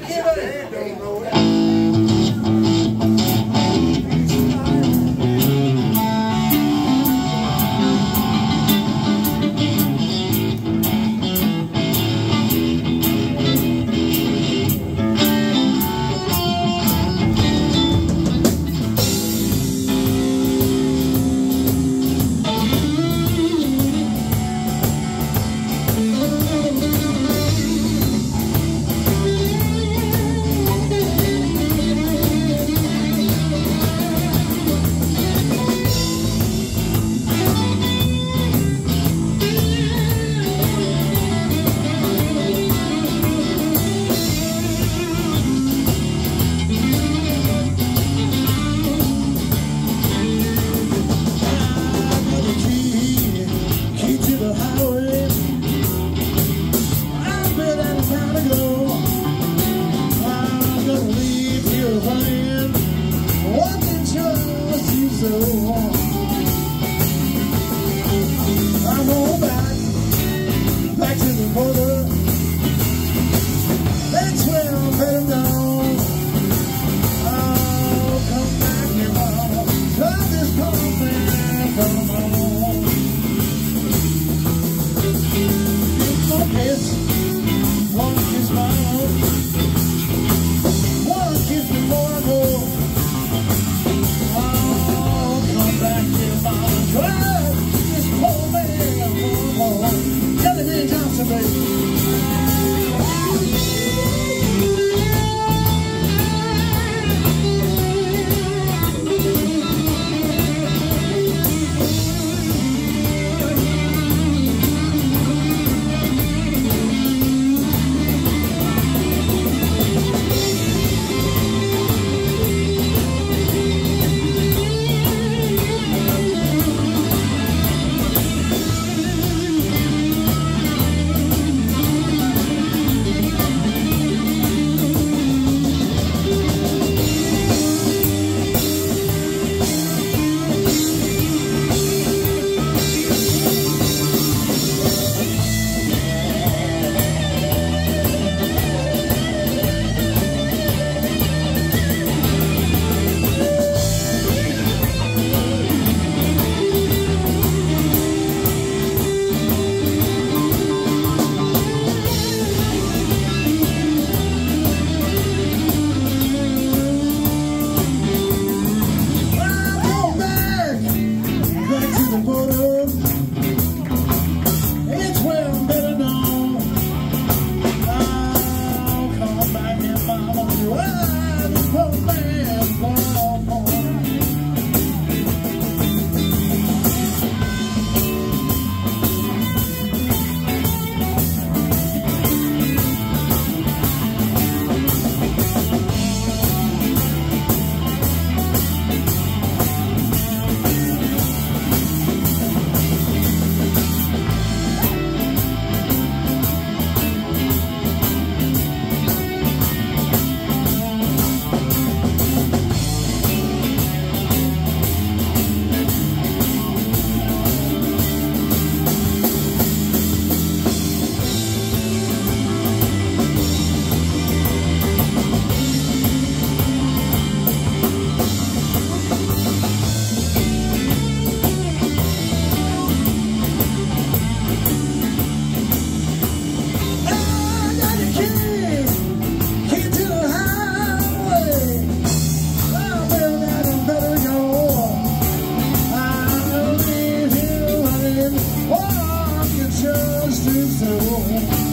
They don't know. hand I can trust you so hard kisses you.